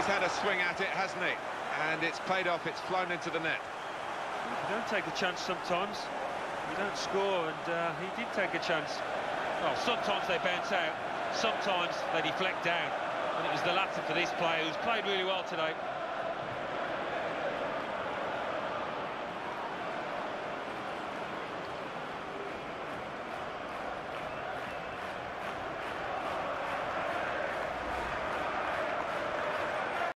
he's had a swing at it, hasn't he? And it's paid off, it's flown into the net. You don't take a chance sometimes. You don't score, and uh, he did take a chance. Well, sometimes they bounce out, sometimes they deflect down. And it was the latter for this player, who's played really well today.